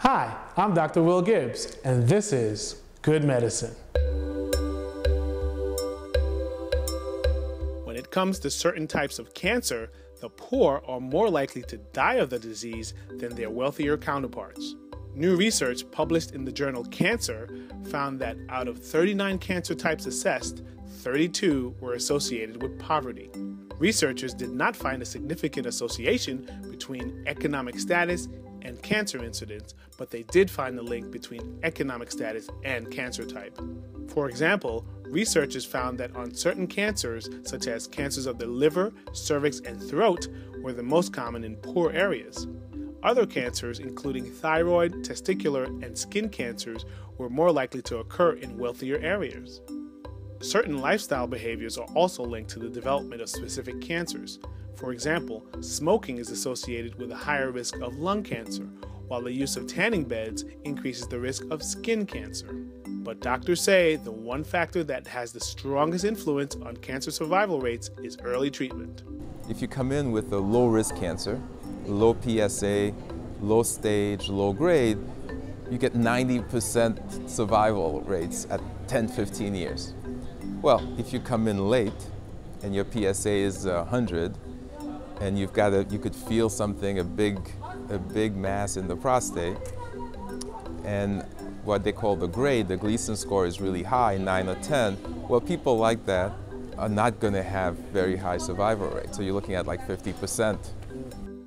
Hi, I'm Dr. Will Gibbs, and this is Good Medicine. When it comes to certain types of cancer, the poor are more likely to die of the disease than their wealthier counterparts. New research published in the journal Cancer found that out of 39 cancer types assessed, 32 were associated with poverty. Researchers did not find a significant association between economic status and cancer incidence, but they did find the link between economic status and cancer type. For example, researchers found that on certain cancers, such as cancers of the liver, cervix, and throat, were the most common in poor areas. Other cancers, including thyroid, testicular, and skin cancers, were more likely to occur in wealthier areas. Certain lifestyle behaviors are also linked to the development of specific cancers. For example, smoking is associated with a higher risk of lung cancer, while the use of tanning beds increases the risk of skin cancer. But doctors say the one factor that has the strongest influence on cancer survival rates is early treatment. If you come in with a low risk cancer, low PSA, low stage, low grade, you get 90% survival rates at 10, 15 years. Well, if you come in late and your PSA is 100, and you've got a, you could feel something, a big, a big mass in the prostate, and what they call the grade, the Gleason score is really high, 9 or 10, well, people like that are not going to have very high survival rate. So you're looking at like 50%.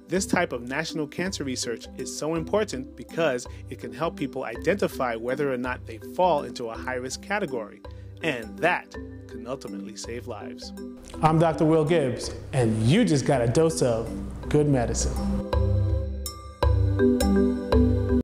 This type of national cancer research is so important because it can help people identify whether or not they fall into a high risk category. And that can ultimately save lives. I'm Dr. Will Gibbs, and you just got a dose of good medicine.